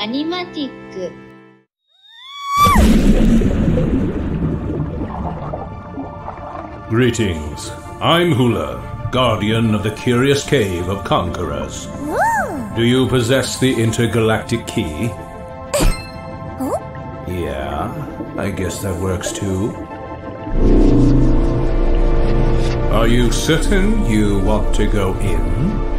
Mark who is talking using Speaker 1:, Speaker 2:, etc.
Speaker 1: アニマティック
Speaker 2: Greetings. I'm Hula, guardian of the Curious Cave of Conquerors. Do you possess the intergalactic key? Oh. Yeah, I guess that works too. Are you certain you want to go in?